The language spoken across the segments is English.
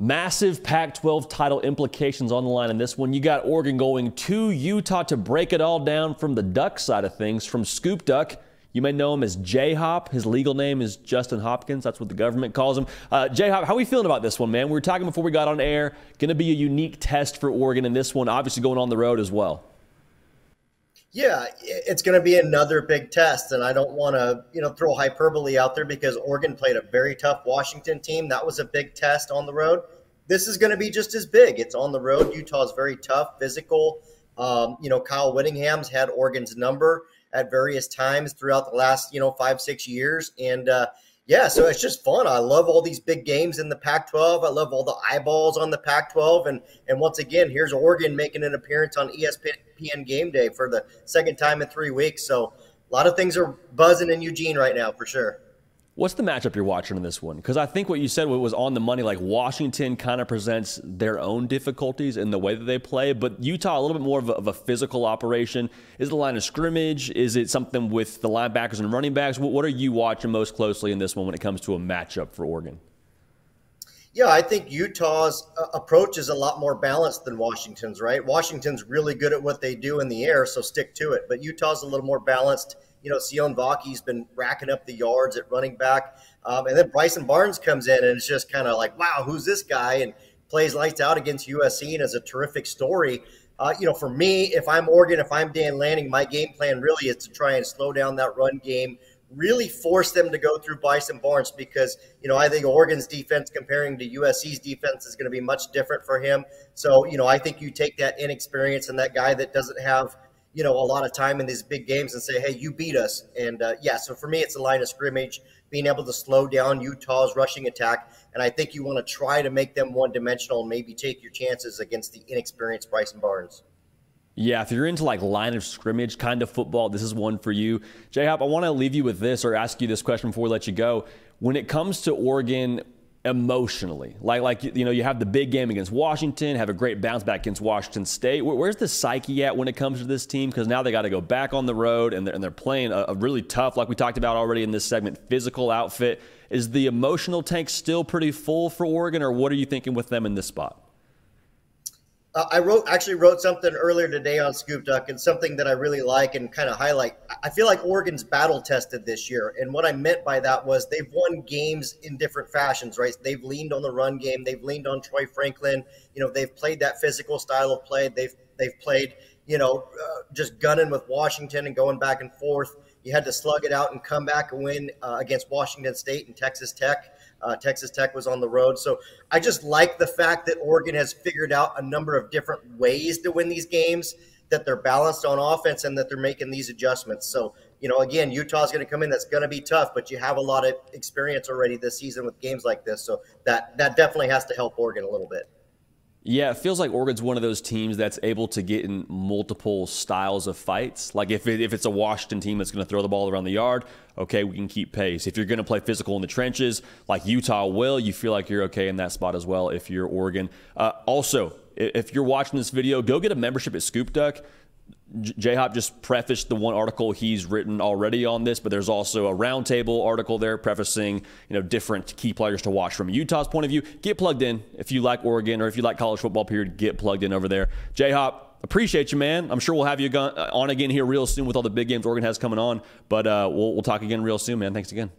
Massive Pac 12 title implications on the line in this one. You got Oregon going to Utah to break it all down from the Duck side of things. From Scoop Duck, you may know him as J Hop. His legal name is Justin Hopkins. That's what the government calls him. Uh, J Hop, how are we feeling about this one, man? We were talking before we got on air. Going to be a unique test for Oregon in this one, obviously going on the road as well. Yeah, it's going to be another big test, and I don't want to, you know, throw hyperbole out there because Oregon played a very tough Washington team. That was a big test on the road. This is going to be just as big. It's on the road. Utah's very tough, physical. Um, you know, Kyle Whittingham's had Oregon's number at various times throughout the last, you know, five six years, and uh, yeah, so it's just fun. I love all these big games in the Pac-12. I love all the eyeballs on the Pac-12, and and once again, here's Oregon making an appearance on ESPN Game Day for the second time in three weeks. So a lot of things are buzzing in Eugene right now for sure. What's the matchup you're watching in this one? Because I think what you said was on the money. Like Washington kind of presents their own difficulties in the way that they play, but Utah a little bit more of a, of a physical operation. Is it the line of scrimmage? Is it something with the linebackers and running backs? What, what are you watching most closely in this one when it comes to a matchup for Oregon? Yeah, I think Utah's uh, approach is a lot more balanced than Washington's, right? Washington's really good at what they do in the air, so stick to it. But Utah's a little more balanced you know, Sione Vaki's been racking up the yards at running back. Um, and then Bryson Barnes comes in, and it's just kind of like, wow, who's this guy? And plays lights out against USC and is a terrific story. Uh, you know, for me, if I'm Oregon, if I'm Dan Lanning, my game plan really is to try and slow down that run game, really force them to go through Bryson Barnes because, you know, I think Oregon's defense comparing to USC's defense is going to be much different for him. So, you know, I think you take that inexperience and that guy that doesn't have – you know, a lot of time in these big games and say, hey, you beat us. And uh, yeah, so for me, it's a line of scrimmage, being able to slow down Utah's rushing attack. And I think you want to try to make them one dimensional and maybe take your chances against the inexperienced Bryson Barnes. Yeah, if you're into like line of scrimmage kind of football, this is one for you. J Hop, I want to leave you with this or ask you this question before we let you go. When it comes to Oregon, emotionally? Like, like you know, you have the big game against Washington, have a great bounce back against Washington State. Where's the psyche at when it comes to this team? Because now they got to go back on the road and they're, and they're playing a, a really tough, like we talked about already in this segment, physical outfit. Is the emotional tank still pretty full for Oregon, or what are you thinking with them in this spot? Uh, I wrote actually wrote something earlier today on Scoop Duck, and something that I really like and kind of highlight. I feel like Oregon's battle tested this year, and what I meant by that was they've won games in different fashions. Right? They've leaned on the run game. They've leaned on Troy Franklin. You know, they've played that physical style of play. They've they've played you know uh, just gunning with Washington and going back and forth. You had to slug it out and come back and win uh, against Washington State and Texas Tech. Uh, Texas Tech was on the road. So I just like the fact that Oregon has figured out a number of different ways to win these games, that they're balanced on offense, and that they're making these adjustments. So, you know, again, Utah's going to come in. That's going to be tough, but you have a lot of experience already this season with games like this. So that that definitely has to help Oregon a little bit. Yeah, it feels like Oregon's one of those teams that's able to get in multiple styles of fights. Like if, it, if it's a Washington team that's going to throw the ball around the yard, okay, we can keep pace. If you're going to play physical in the trenches, like Utah will, you feel like you're okay in that spot as well if you're Oregon. Uh, also, if you're watching this video, go get a membership at Scoop Duck. J Hop just prefaced the one article he's written already on this, but there's also a roundtable article there prefacing you know different key players to watch from Utah's point of view. Get plugged in if you like Oregon or if you like college football. Period. Get plugged in over there. J Hop, appreciate you, man. I'm sure we'll have you on again here real soon with all the big games Oregon has coming on. But uh, we'll we'll talk again real soon, man. Thanks again.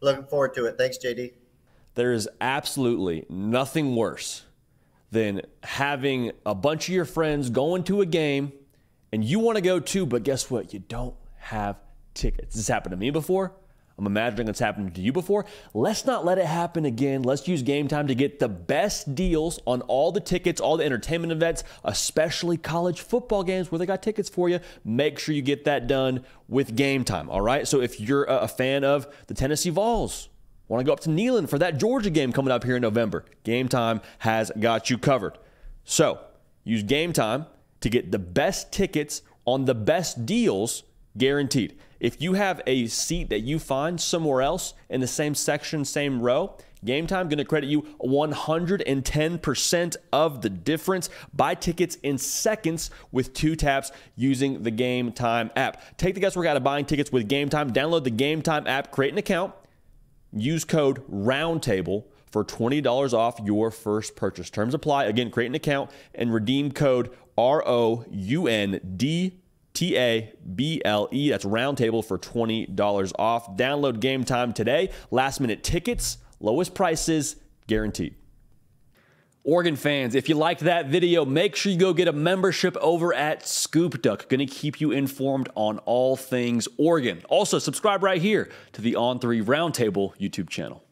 Looking forward to it. Thanks, JD. There is absolutely nothing worse than having a bunch of your friends going to a game and you want to go too, but guess what? You don't have tickets. This happened to me before. I'm imagining it's happened to you before. Let's not let it happen again. Let's use game time to get the best deals on all the tickets, all the entertainment events, especially college football games where they got tickets for you. Make sure you get that done with game time. All right. So if you're a fan of the Tennessee Vols, want to go up to Neyland for that Georgia game coming up here in November, game time has got you covered. So use game time to get the best tickets on the best deals guaranteed. If you have a seat that you find somewhere else in the same section, same row, Game Time going to credit you 110% of the difference. Buy tickets in seconds with two taps using the Game Time app. Take the guesswork out of buying tickets with Game Time. Download the Game Time app, create an account, use code ROUNDTABLE for $20 off your first purchase. Terms apply. Again, create an account and redeem code R O U N D T A B L E. That's Roundtable for $20 off. Download game time today. Last minute tickets, lowest prices guaranteed. Oregon fans, if you liked that video, make sure you go get a membership over at Scoop Duck. Going to keep you informed on all things Oregon. Also, subscribe right here to the On3 Roundtable YouTube channel.